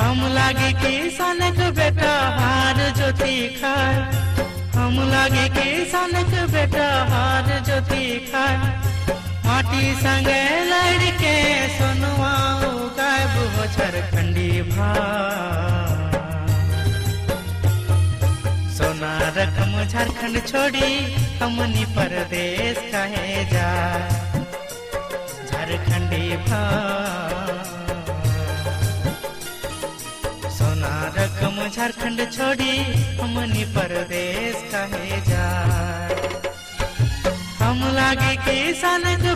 हम लागे किसानक बेटा हार ज्योति खाए। हम लागे किसानक बेटा हार ज्योति खाए। माटी संगे लड़के सोनुआ गायब हो झारखंडी भाई सोना रकम झारखंड छोड़ी, हमनी परदेश कहे जा। झारखंडी भाई सोना रकम झारखंड छोड़ी हमनी परदेश कहे जा हम लागे किसान के